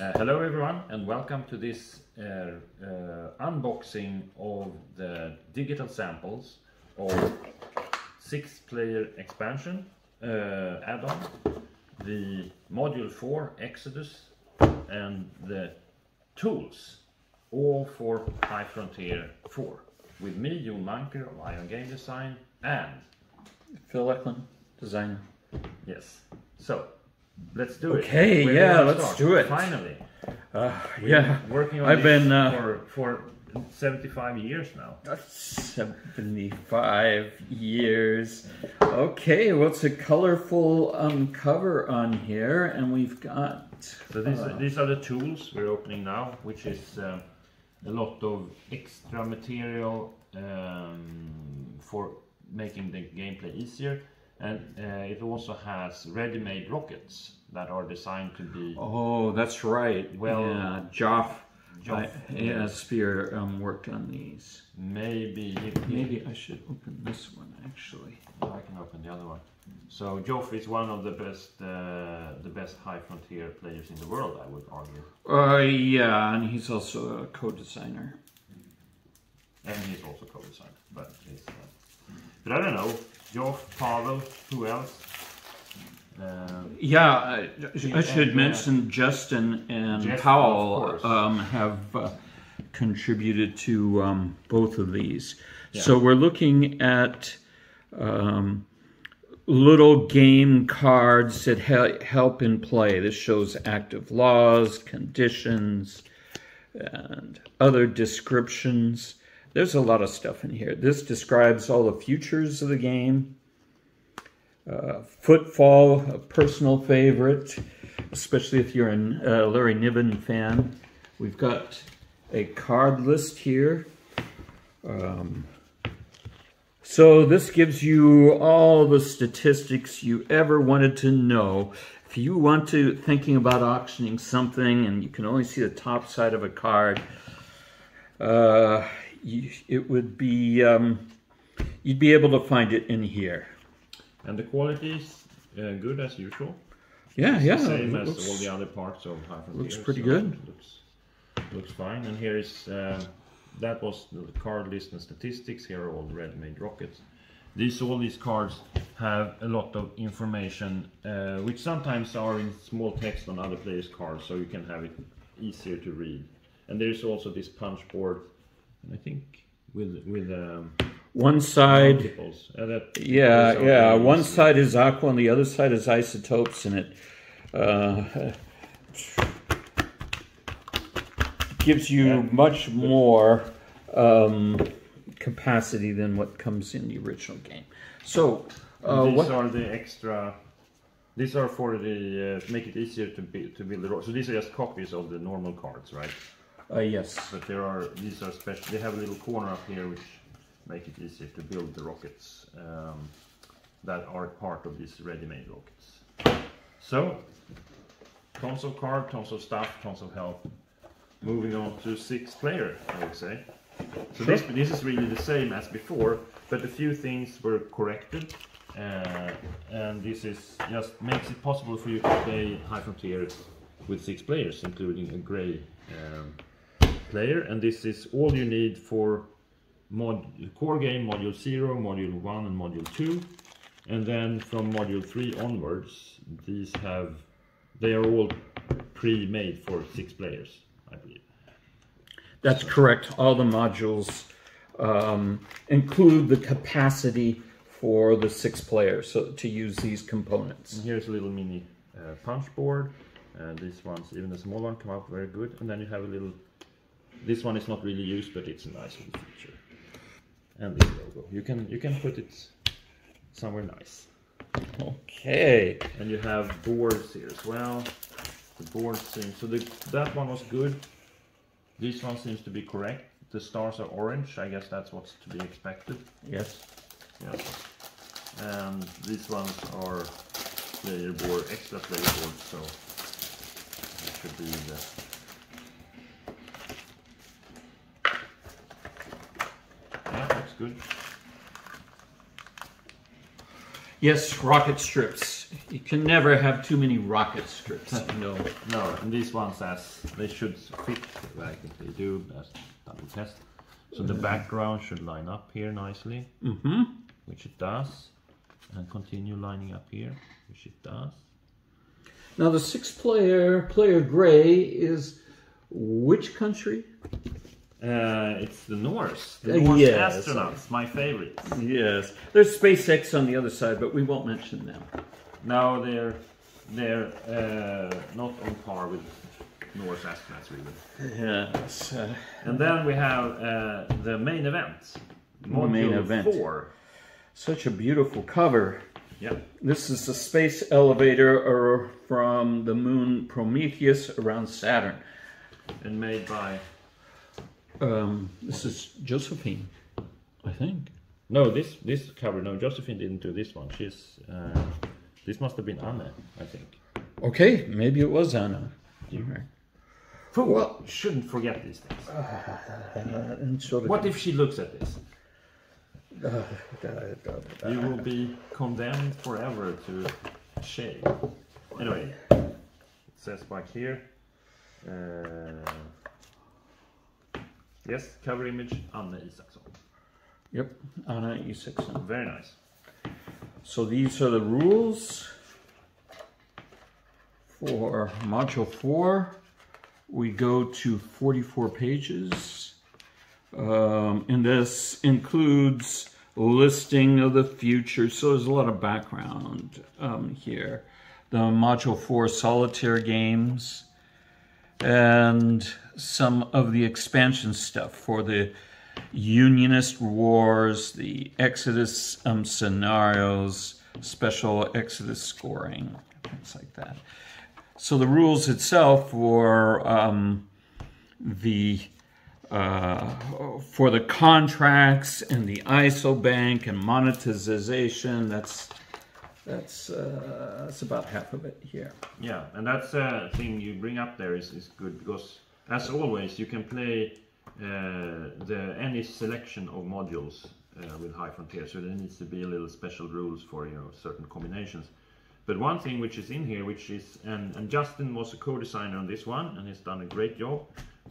Uh, hello everyone and welcome to this uh, uh, unboxing of the digital samples of six player expansion uh, add-on, the module 4 Exodus and the tools all for High Frontier 4 with me Jon Manker of Ion Game Design and Phil Eklund, designer. yes so let's do it Okay, yeah, let's start? do it. finally Uh, yeah, working on I've this been uh, for, for 75 years now. 75 years. Okay, well, it's a colorful um, cover on here, and we've got. So these, uh, these are the tools we're opening now, which is uh, a lot of extra material um, for making the gameplay easier. And uh, it also has ready-made rockets that are designed to be Oh, that's right. Well, yeah, Joff, Joff, I, yeah, Spear um, worked on these. maybe... Maybe I should open this one actually. I can open the other one. So Joff is one of the best, uh, the best high frontier players in the world, I would argue. Uh, yeah, and he's also a co-designer. And he's also co-designer, but he's, uh, but I don't know, Joff, Pavel, who else? Um, Yeah, I, I should and, uh, mention Justin and Powell um, have uh, contributed to um, both of these. So we're looking at um, little game cards that he- help in play. This shows active laws, conditions, and other descriptions. There's a lot of stuff in here. This describes all the futures of the game. Uh, Footfall, a personal favorite, especially if you're a uh, Larry Niven fan. We've got a card list here. Um, so this gives you all the statistics you ever wanted to know. If you want to thinking about auctioning something and you can only see the top side of a card, uh, you, it would be um, you'd be able to find it in here. and the quality is uh, good as usual. Yeah, It's yeah. the same as looks- all the other parts of High Frontier. looks pretty so good. Looks, looks fine. And here is uh, that was the card list and statistics. Here are all the ready-made rockets. These all these cards have a lot of information, uh, which sometimes are in small text on other players' cards, so you can have it easier to read. And there's also this punch board, and I think with with um, One side. Uh, yeah, yeah. One side is aqua, and the other side is isotopes, and it uh, gives you Yeah. much more um, capacity than what comes in the original game. So, uh, these what? are the extra. These are for the uh, make it easier to build to build the So these are just copies of the normal cards, right? Uh, yes. But there are these are special. They have a little corner up here which make it easier to build the rockets um, that are part of these ready-made rockets. So tons of card, tons of stuff, tons of help. Moving on to six player, I would say. So this, this is really the same as before, but a few things were corrected. Uh, and this is just makes it possible for you to play High Frontier with six players, including a grey um, player. And this is all you need for mod core game module 0, module 1 and module 2. And then from module 3 onwards, these have they are all pre-made for six players, I believe. That's correct. All the modules um, include the capacity for the six players so, to use these components. And here's a little mini uh, punch board. Uh, these ones, even the small one, come out very good. And then you have a little. This one is not really used, but it's a nice little feature. And this logo. You can you can put it somewhere nice. Okay. And you have boards here as well. The board seems so. The, that one was good. This one seems to be correct. The stars are orange. I guess that's what's to be expected. Yes. Yes. And these ones are player board, extra player board, so it should be the good. Yes, rocket strips. you can never have too many rocket strips. no. No, and these ones as they should fit like if they do. That's double test. So the background should line up here nicely, Mm-hmm. which it does, and continue lining up here, which it does. Now the six-player player gray is which country? Uh, it's the Norse, the Uh, Norse yes. astronauts, my favorites. Yes. There's SpaceX on the other side, but we won't mention them. No, they're they're uh, not on par with Norse astronauts really. Yes. Uh, And then we have uh, the main event, module Main event. four. such a beautiful cover. Yeah, This is the space elevator from the moon Prometheus around Saturn. and made by Um, this is Josephine, I think. no this this cover. No, Josephine didn't do this one. She's uh, this must have been Anna, I think. Okay, maybe it was Anna. Alright. Well, shouldn't forget these things. Uh, and so the- What if she looks at this? Uh, You will be condemned forever to shame. Anyway, it says back here. Uh, yes, cover image Anne Isaksson. Yep, Anna Isaksson. Very nice. So these are the rules for module four. We go to 44 pages. Um, and this includes listing of the future. So there's a lot of background um, here. The module four solitaire games and some of the expansion stuff for the Unionist Wars, the Exodus um, scenarios, special Exodus scoring, things like that. So the rules itself for um, the uh, for the contracts and the ISO bank and monetization. That's that's uh, that's about half of it here. Yeah, and that's a thing you bring up there is, is good because, as always, you can play uh, the any selection of modules uh, with High Frontier. So there needs to be a little special rules for you know certain combinations. But one thing which is in here, which is and, and Justin was a co-designer on this one, and he's done a great job.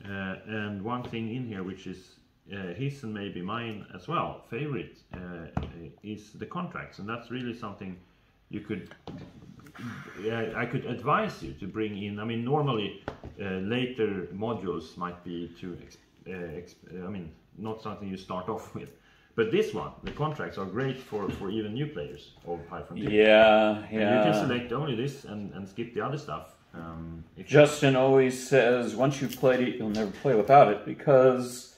Uh, and one thing in here, which is uh, his and maybe mine as well, favorite, uh, is the contracts, and that's really something you could yeah, I could advise you to bring in. I mean, normally uh, later modules might be to, uh, I mean, not something you start off with. But this one, the contracts are great for, for even new players of High Frontier. Yeah, And you can select only this and, and skip the other stuff. Um, if Justin always says once you've played it, you'll never play without it because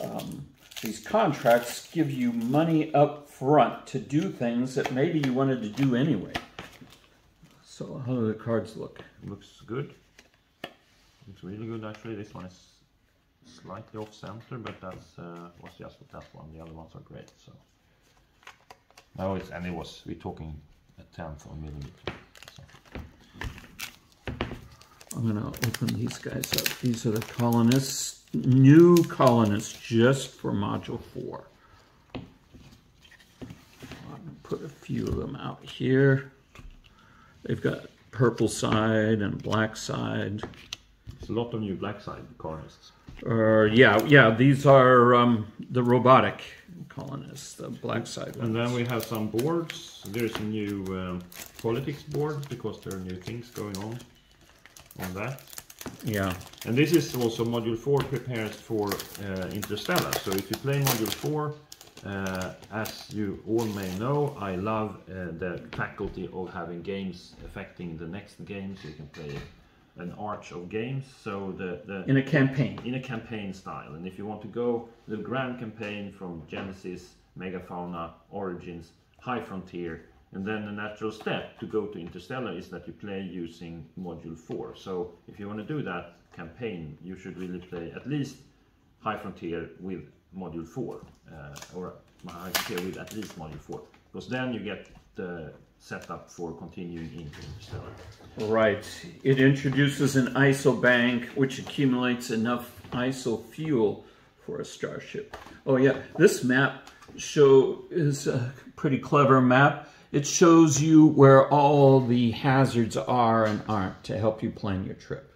um, these contracts give you money up front to do things that maybe you wanted to do anyway. So, how do the cards look? looks good. Looks really good actually. This one is slightly off center, but that's uh, was just with that one. The other ones are great. So now it's and it was we're talking a tenth of a millimeter. So. I'm going to open these guys up. These are the colonists, new colonists just for Module 4. I'm going to put a few of them out here. They've got purple side and black side. It's a lot of new black side colonists. Uh, yeah, yeah, these are um, the robotic colonists, the black side ones. And then we have some boards. There's a new um, politics board because there are new things going on on that. Yeah, And this is also module 4 prepares for uh, Interstellar. So if you play module 4, uh, as you all may know, I love uh, the faculty of having games affecting the next game. So you can play an arch of games. So the, the in a campaign. in a campaign style. And if you want to go the grand campaign from Genesis, Megafauna, Origins, High Frontier, and then the natural step to go to Interstellar is that you play using Module 4. So if you want to do that campaign, you should really play at least High Frontier with Module 4, uh, or High Frontier with at least Module 4, because then you get the setup for continuing into Interstellar. Right. It introduces an ISO bank which accumulates enough ISO fuel for a starship. Oh yeah, this map show is a pretty clever map. It shows you where all the hazards are and aren't to help you plan your trip.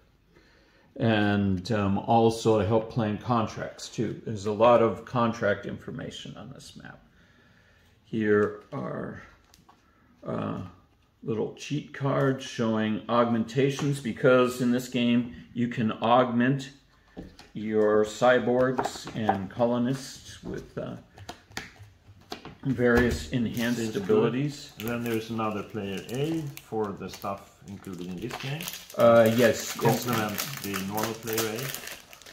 And um, also to help plan contracts too. There's a lot of contract information on this map. Here are uh, little cheat cards showing augmentations because in this game you can augment your cyborgs and colonists with uh, various enhanced abilities. Then there's another player A for the stuff included in this game. Uh, yes, yes, the normal player aid.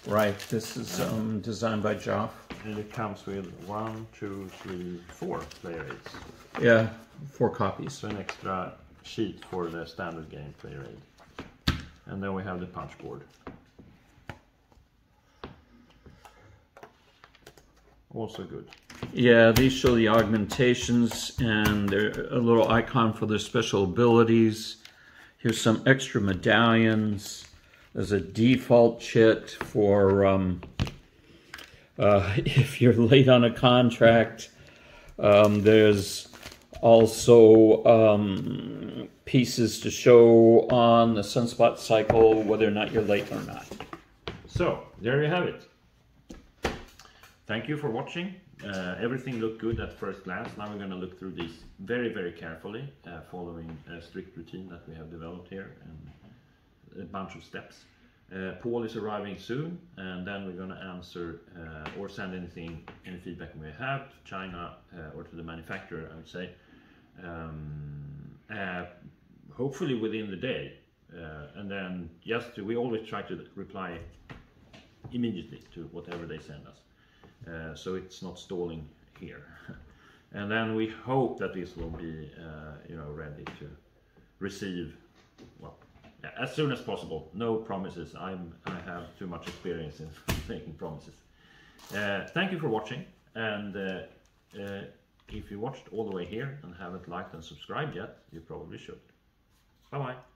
right. This is um, designed by Joff. And it comes with one, two, three, four player aids. Yeah, four copies. So an extra sheet for the standard game player aid. And then we have the punch board. Also good. Yeah, these show the augmentations and they're a little icon for their special abilities. Here's some extra medallions. There's a default chit for um, uh, if you're late on a contract. Um, there's also um, pieces to show on the sunspot cycle whether or not you're late or not. So, there you have it. Thank you for watching. Uh, everything looked good at first glance. Now we're going to look through these very, very carefully, uh, following a strict routine that we have developed here and a bunch of steps. Uh, Paul is arriving soon, and then we're going to answer uh, or send anything, any feedback we have to China uh, or to the manufacturer, I would say. Um, uh, hopefully within the day. and then to, we always try to reply immediately to whatever they send us. Uh, so it's not stalling here. and then we hope that this will be, uh, you know, ready to receive, well, as soon as possible. No promises. I'm, I have too much experience in making promises. Uh, thank you for watching, and uh, uh, if you watched all the way here and haven't liked and subscribed yet, you probably should. Bye bye.